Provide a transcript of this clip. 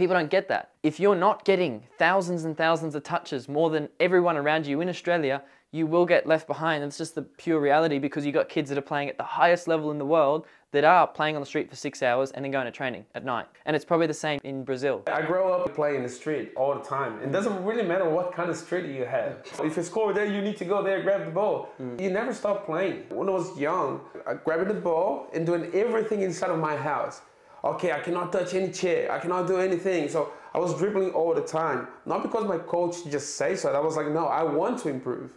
People don't get that. If you're not getting thousands and thousands of touches more than everyone around you in Australia, you will get left behind. It's just the pure reality because you got kids that are playing at the highest level in the world that are playing on the street for six hours and then going to training at night. And it's probably the same in Brazil. I grow up playing the street all the time. It doesn't really matter what kind of street you have. If you score there, you need to go there, grab the ball. Mm. You never stop playing. When I was young, I grabbing the ball and doing everything inside of my house. Okay, I cannot touch any chair. I cannot do anything. So I was dribbling all the time. Not because my coach just says so. I was like, no, I want to improve.